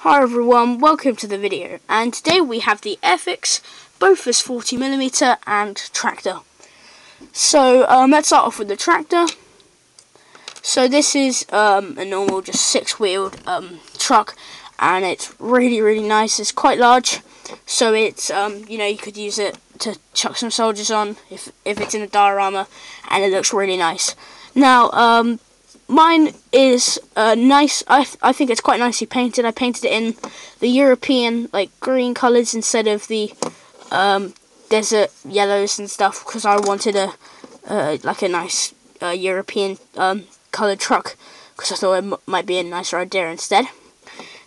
Hi everyone, welcome to the video and today we have the Airfix Bofors 40mm and tractor. So um, let's start off with the tractor. So this is um, a normal just six wheeled um, truck and it's really really nice, it's quite large so it's um, you know you could use it to chuck some soldiers on if, if it's in a diorama and it looks really nice. Now um, mine is uh, nice. I th I think it's quite nicely painted. I painted it in the European like green colours instead of the um, desert yellows and stuff because I wanted a uh, like a nice uh, European um, coloured truck because I thought it might be a nicer idea instead.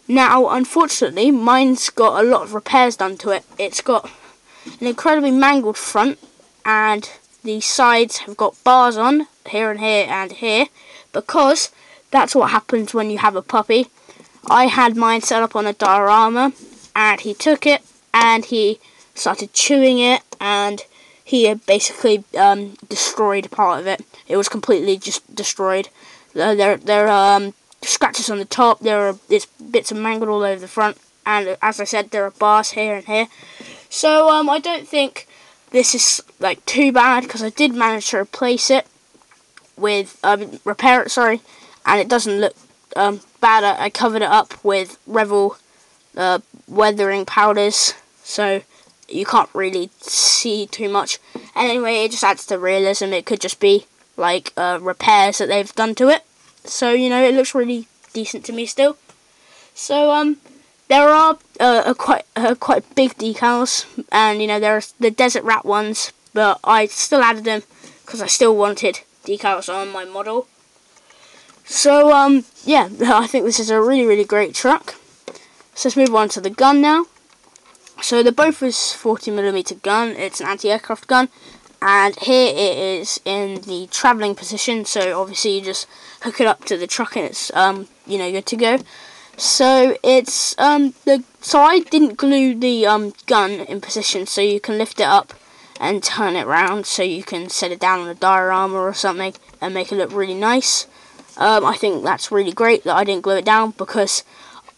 Now, unfortunately, mine's got a lot of repairs done to it. It's got an incredibly mangled front and the sides have got bars on here and here and here because that's what happens when you have a puppy. I had mine set up on a diorama and he took it and he started chewing it and he basically um, destroyed part of it. It was completely just destroyed. There, there are um, scratches on the top. There are bits of mangled all over the front, and as I said, there are bars here and here. So um, I don't think this is like too bad because I did manage to replace it with um, repair it, sorry, and it doesn't look um, bad. I covered it up with Revell uh, weathering powders, so you can't really see too much. And anyway, it just adds to realism. It could just be like uh, repairs that they've done to it. So you know, it looks really decent to me still. So um, there are uh, quite quite big decals, and you know there are the desert rat ones, but I still added them because I still wanted decals on my model. So, um, yeah, I think this is a really, really great truck. So let's move on to the gun now. So the Bofors 40mm gun, it's an anti-aircraft gun, and here it is in the travelling position, so obviously you just hook it up to the truck and it's, um, you know, good to go. So it's, um, the, so I didn't glue the, um, gun in position, so you can lift it up and turn it around so you can set it down on a diorama or something and make it look really nice. Um, I think that's really great that I didn't glue it down because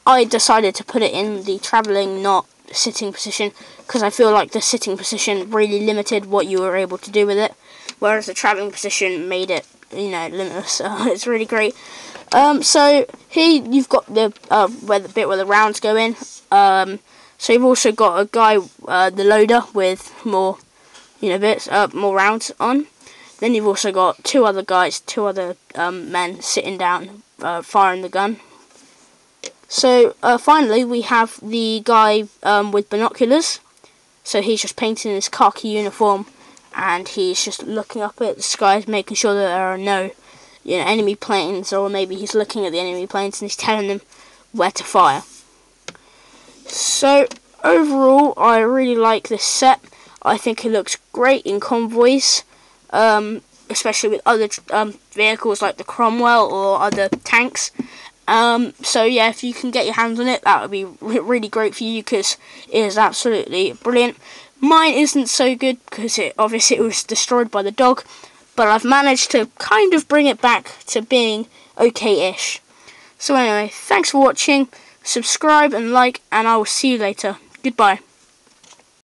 I decided to put it in the travelling, not sitting position because I feel like the sitting position really limited what you were able to do with it, whereas the travelling position made it, you know, limitless. So it's really great. Um, so here you've got the uh, where the bit where the rounds go in. Um, so you've also got a guy, uh, the loader, with more you know, bits, uh, more rounds on. Then you've also got two other guys, two other um, men sitting down, uh, firing the gun. So uh, finally, we have the guy um, with binoculars. So he's just painting his khaki uniform, and he's just looking up at the skies, making sure that there are no, you know, enemy planes, or maybe he's looking at the enemy planes and he's telling them where to fire. So overall, I really like this set. I think it looks great in convoys, um, especially with other um, vehicles like the Cromwell or other tanks. Um, so yeah, if you can get your hands on it, that would be re really great for you because it is absolutely brilliant. Mine isn't so good because it obviously it was destroyed by the dog, but I've managed to kind of bring it back to being okay-ish. So anyway, thanks for watching, subscribe and like, and I will see you later. Goodbye.